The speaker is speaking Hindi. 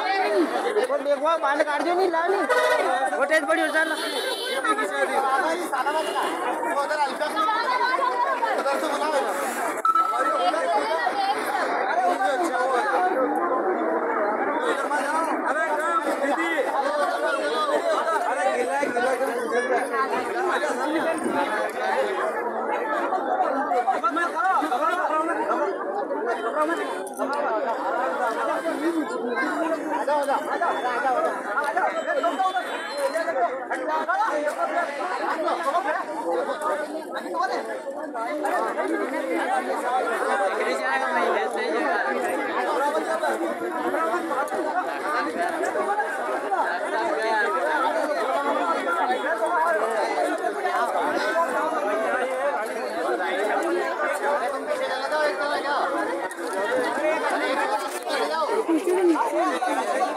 देखो बाल काट दो नहीं लानी वो तेज बड़ी उधर ला उधर हल्का उधर से बुलाओ अरे काम दीदी अरे गिला गिला 好好好 Ai,